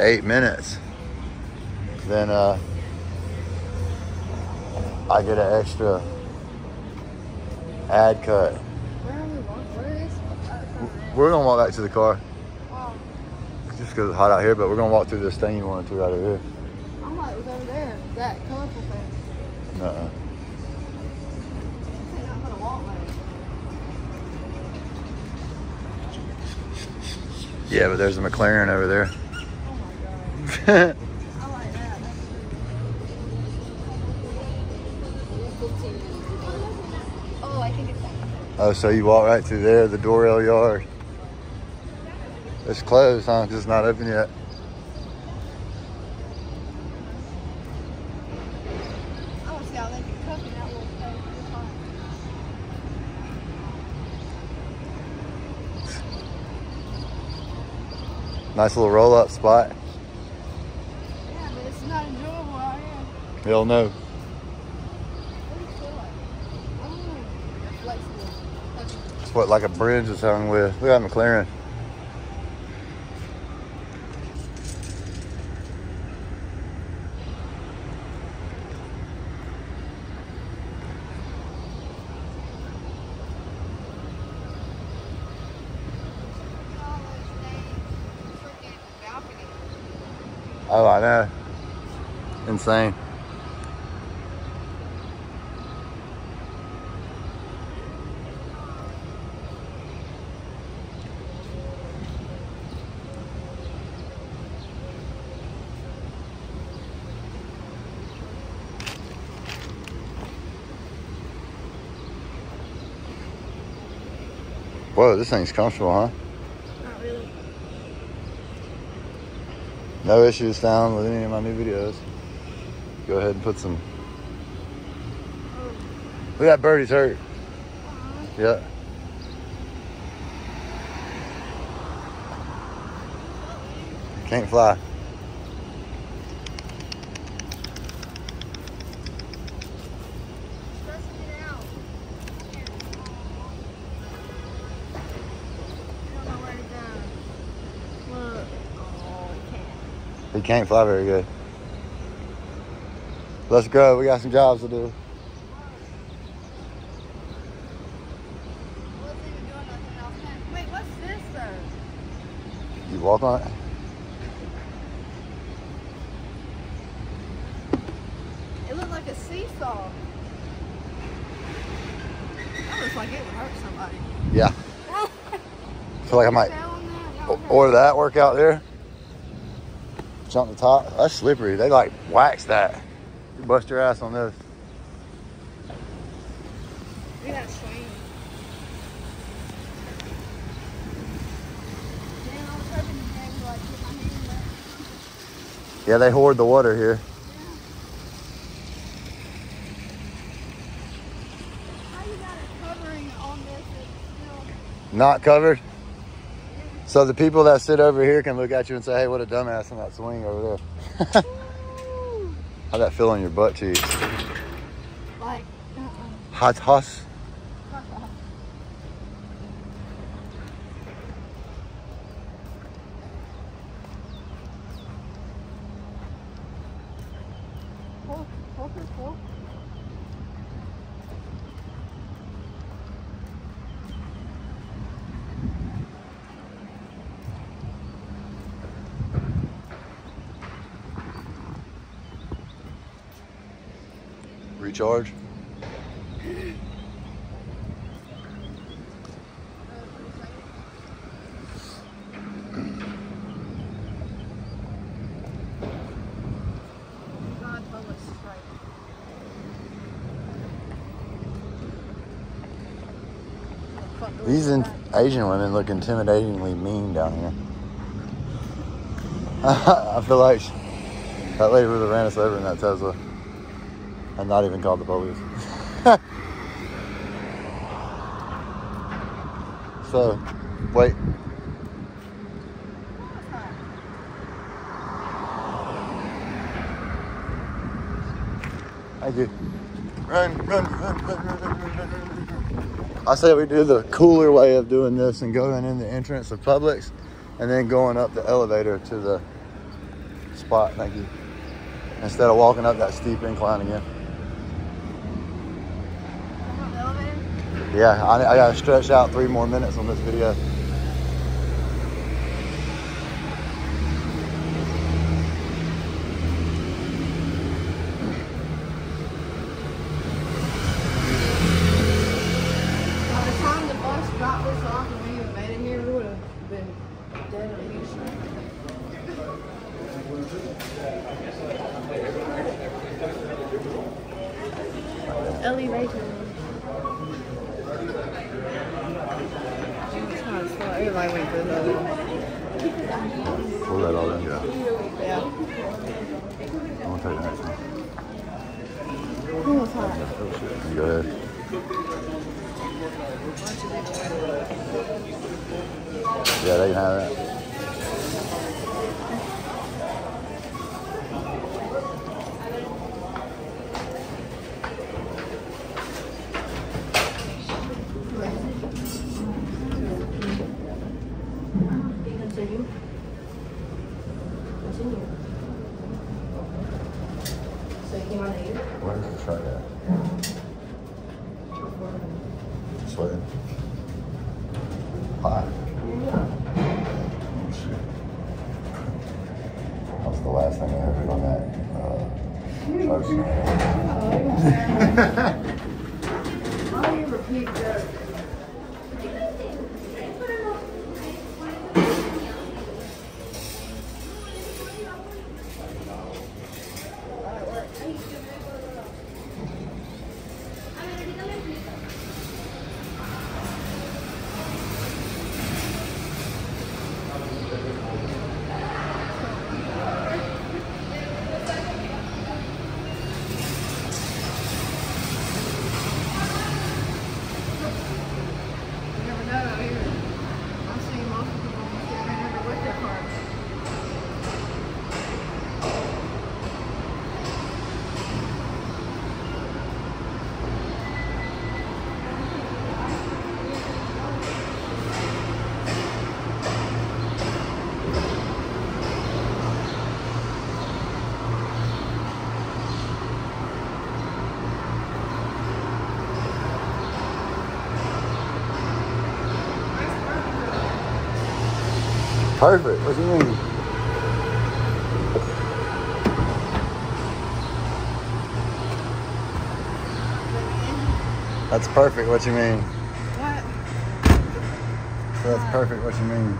eight minutes, then uh, I get an extra ad cut. Where are we walking? Where is? We're gonna walk back to the car oh, just because it's hot out here, but we're gonna walk through this thing you wanted to right over here. I thought it was over there. That colorful thing. Walk like. Yeah, but there's a McLaren over there. oh, so you walk right through there, the Doral yard. It's closed, huh? Because it's not open yet. Nice little roll up spot. I know who It's what like a bridge is hung with. We got McLaren. Oh, I know. Insane. Whoa, this thing's comfortable, huh? Not really. No issues found with any of my new videos. Go ahead and put some. Look at that birdie's hurt. Yeah. Can't fly. He can't fly very good. Let's go. We got some jobs to do. Wasn't even doing nothing else. Wait, what's this though? You walk on it. It looked like a seesaw. That looks like it would hurt somebody. Yeah. feel like I might on that? order that workout there. Jump the top. That's slippery. They like wax that. You bust your ass on this. Look at that swing. Man, I was hoping you maybe like put my hand back. Yeah, they hoard the water here. How you got a covering on this that's still Not covered. So the people that sit over here can look at you and say, hey, what a dumbass in that swing over there. How'd that feel on your butt cheeks? What? Uh -uh. Hot sauce? Cool. Recharge. These Asian women look intimidatingly mean down here. I feel like that lady have ran us over in that Tesla and not even call the police. so, wait. Thank you. Run, run, run, run, run, run, run, I say we do the cooler way of doing this and going in the entrance of Publix and then going up the elevator to the spot. Thank you. Instead of walking up that steep incline again. Yeah, I, I gotta stretch out three more minutes on this video. The time the bus dropped us off and we even made it here, we would have been dead of heat stroke. Elevation. It's hot as fuck. Everybody went through that. Pull that all in. Yeah. Yeah. I'm gonna take the next one. It was hot. You go ahead. Yeah, they can have that. Continue. Continue. So you came on here? Where's the truck at? Sweating. Oh, shit. That was the last thing I heard on that uh, truck. Why do you repeat that? You never know out here. I've seen most people get ran over with their cars. Perfect. What do you mean? That's perfect. What you mean? What? That's perfect. What you mean?